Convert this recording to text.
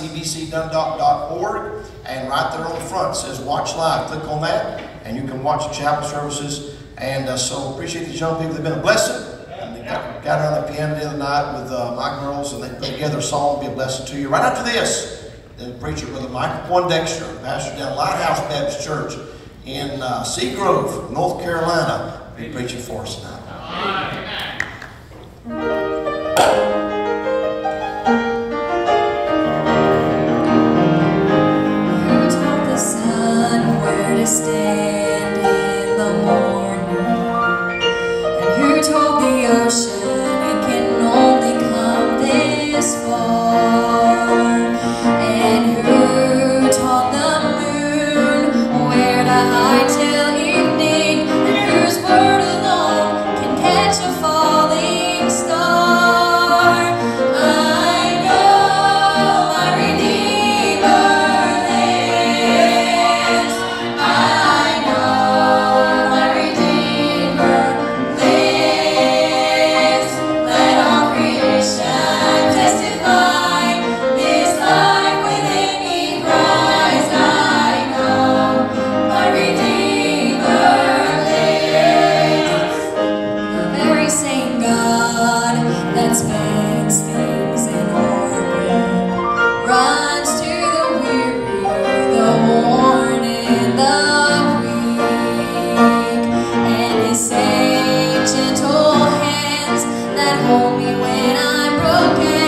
cbcdundalk.org, and right there on the front says Watch Live. Click on that, and you can watch the chapel services. And uh, so appreciate these young people. They've been a blessing. And they got, got on the piano the other night with uh, my girls, and they put together a song be a blessing to you. Right after this, the preacher, Brother Michael Poindexter, pastor down Lighthouse Baptist Church in uh, Seagrove, North Carolina, be preaching for us now. when I'm broken.